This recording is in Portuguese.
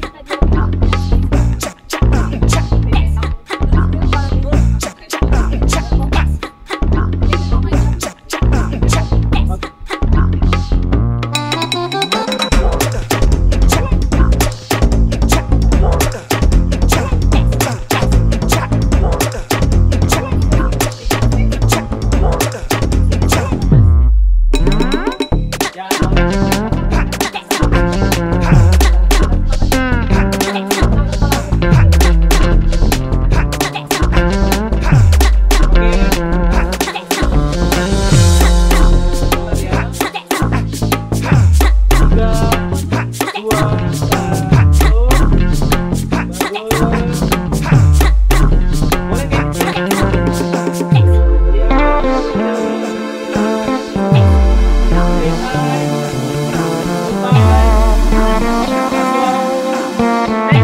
Gracias. Vem